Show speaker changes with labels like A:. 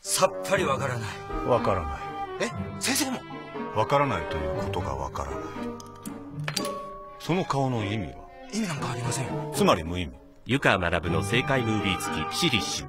A: さっぱりわからない。
B: わからない。
A: え？先生も？
B: わからないということがわからない。その顔の意味は？
A: 意味なんかありません
B: つまり無意味。
C: 湯川学の正解ムービー付きシリッシュ